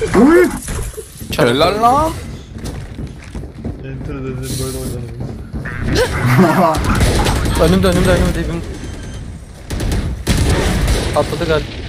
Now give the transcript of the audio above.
Uy! Helal lan. Enter dedim böyle oynanır. Önümde önümde önümde. Önümde. Atladı galiba.